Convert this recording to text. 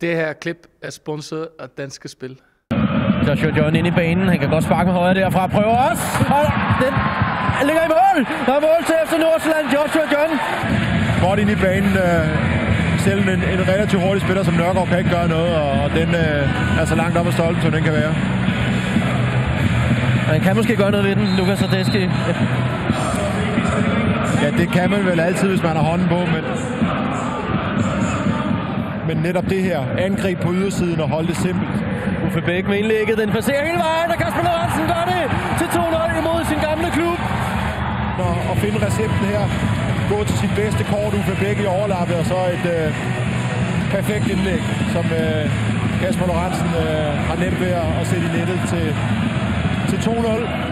Det her klip er sponsoreret af Danske Spil. Joshua John ind i banen. Han kan godt sparke med højre derfra. Prøver også. Og den ligger i mål. Der er mål til FC Nordsjælland. Joshua John. Godt ind i banen. Øh, selv en, en relativt hurtig spiller som Nørgaard kan ikke gøre noget, og den øh, er så langt op ad stolpen, som den kan være. Man kan måske gøre noget ved den, Lukas Radeski. Ja, det kan man vel altid, hvis man har hånden på, men, men netop det her angreb på ydersiden og holde det simpelt. Uffe Bæk med indlægget. Den passerer hele vejen, og Kasper Lorentzen gør det til 2-0 imod sin gamle klub. Nå, at finde recepten her. Gå til sit bedste kort, Uffe Bæk i overlappet, og så et øh, perfekt indlæg, som øh, Kasper Lorentzen øh, har nemt ved at, at sætte i nettet til, til 2-0.